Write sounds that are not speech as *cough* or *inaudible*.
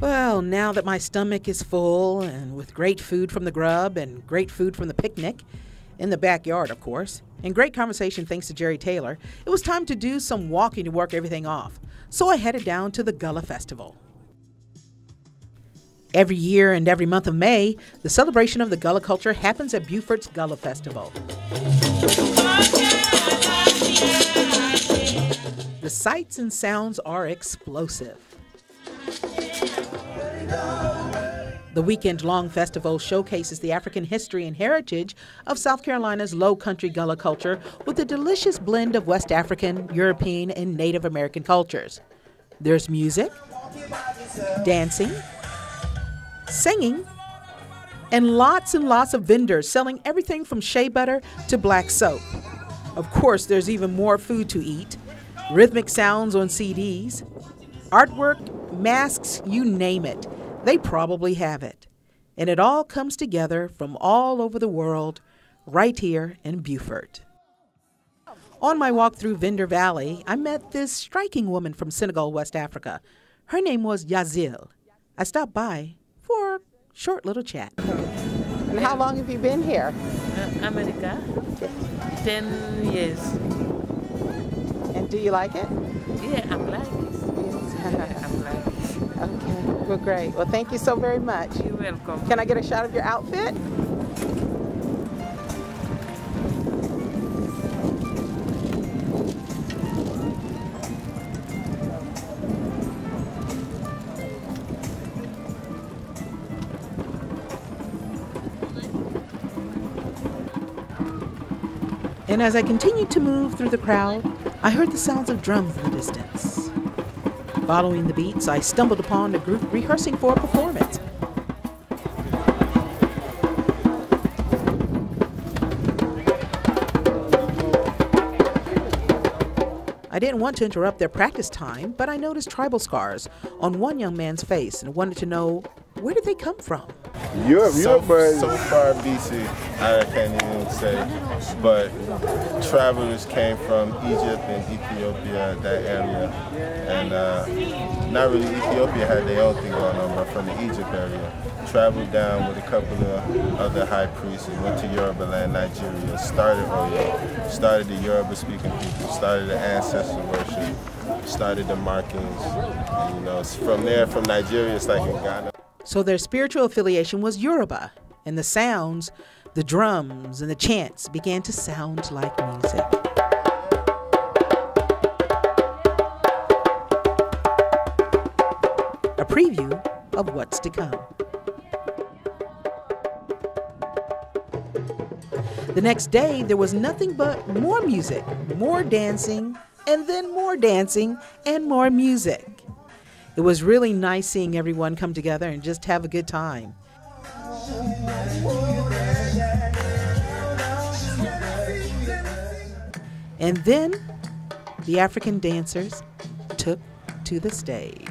Well, now that my stomach is full and with great food from the grub and great food from the picnic, in the backyard, of course, and great conversation thanks to Jerry Taylor, it was time to do some walking to work everything off. So I headed down to the Gullah Festival. Every year and every month of May, the celebration of the Gullah culture happens at Beaufort's Gullah Festival. The sights and sounds are explosive. The weekend long festival showcases the African history and heritage of South Carolina's low country Gullah culture with a delicious blend of West African, European, and Native American cultures. There's music, dancing, singing, and lots and lots of vendors selling everything from shea butter to black soap. Of course, there's even more food to eat, rhythmic sounds on CDs, artwork, masks, you name it. They probably have it. And it all comes together from all over the world right here in Beaufort. On my walk through Vender Valley, I met this striking woman from Senegal, West Africa. Her name was Yazil. I stopped by for a short little chat. And how long have you been here? Uh, America, 10 years. And do you like it? Yeah, I'm like it. *laughs* I'm like it. Okay, well, great. Well, thank you so very much. You're welcome. Can I get a shot of your outfit? And as I continued to move through the crowd, I heard the sounds of drums in the distance. Following the beats, I stumbled upon a group rehearsing for a performance. I didn't want to interrupt their practice time, but I noticed tribal scars on one young man's face and wanted to know where did they come from? So, so far BC, I can't even say, but travelers came from Egypt and Ethiopia, that area, and uh, not really Ethiopia had their own thing going on, but from the Egypt area, traveled down with a couple of other high priests and went to Yoruba land, Nigeria, started Oyo, started the Yoruba speaking people, started the ancestor worship, started the markings, and, you know, from there, from Nigeria, it's like in Ghana. So their spiritual affiliation was Yoruba, and the sounds, the drums, and the chants began to sound like music. A preview of what's to come. The next day, there was nothing but more music, more dancing, and then more dancing and more music. It was really nice seeing everyone come together and just have a good time. And then the African dancers took to the stage.